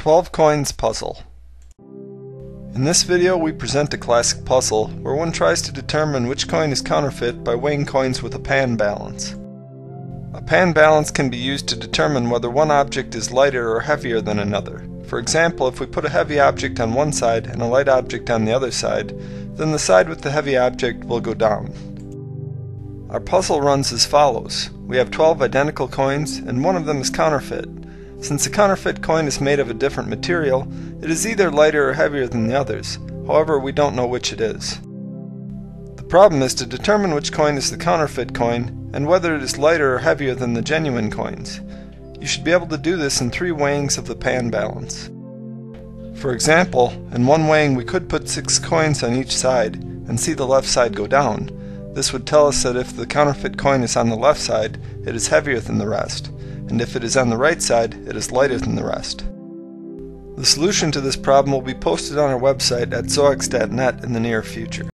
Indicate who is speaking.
Speaker 1: 12 Coins Puzzle In this video we present a classic puzzle where one tries to determine which coin is counterfeit by weighing coins with a pan balance. A pan balance can be used to determine whether one object is lighter or heavier than another. For example, if we put a heavy object on one side and a light object on the other side, then the side with the heavy object will go down. Our puzzle runs as follows. We have 12 identical coins and one of them is counterfeit. Since the counterfeit coin is made of a different material, it is either lighter or heavier than the others. However, we don't know which it is. The problem is to determine which coin is the counterfeit coin and whether it is lighter or heavier than the genuine coins. You should be able to do this in three weighings of the pan balance. For example, in one weighing we could put six coins on each side and see the left side go down. This would tell us that if the counterfeit coin is on the left side, it is heavier than the rest and if it is on the right side, it is lighter than the rest. The solution to this problem will be posted on our website at xoax.net in the near future.